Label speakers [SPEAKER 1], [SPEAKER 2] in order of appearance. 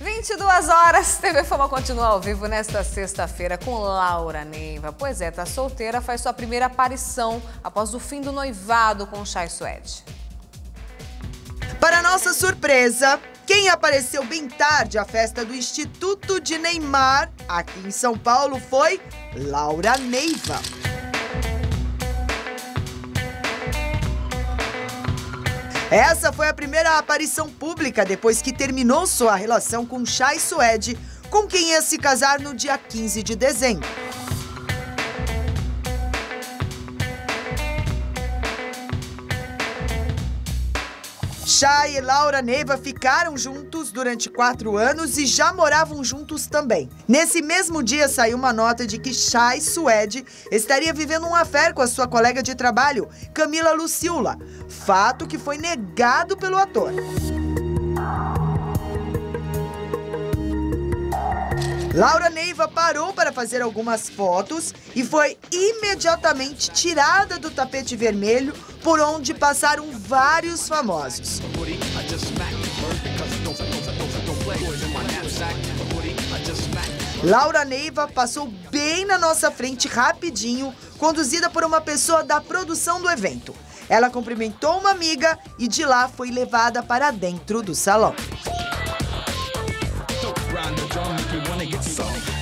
[SPEAKER 1] 22 horas, TV Fama continua ao vivo nesta sexta-feira com Laura Neiva. Pois é, tá solteira, faz sua primeira aparição após o fim do noivado com Chay Suede.
[SPEAKER 2] Para nossa surpresa, quem apareceu bem tarde à festa do Instituto de Neymar, aqui em São Paulo, foi Laura Neiva. Essa foi a primeira aparição pública depois que terminou sua relação com Chay Suede, com quem ia se casar no dia 15 de dezembro. Chay e Laura Neiva ficaram juntos durante quatro anos e já moravam juntos também. Nesse mesmo dia saiu uma nota de que Chay Suede estaria vivendo um affair com a sua colega de trabalho, Camila Lucila, fato que foi negado pelo ator. Laura Neiva parou para fazer algumas fotos e foi imediatamente tirada do tapete vermelho por onde passaram vários famosos. Laura Neiva passou bem na nossa frente rapidinho, conduzida por uma pessoa da produção do evento. Ela cumprimentou uma amiga e de lá foi levada para dentro do salão. Drum, make you wanna get some.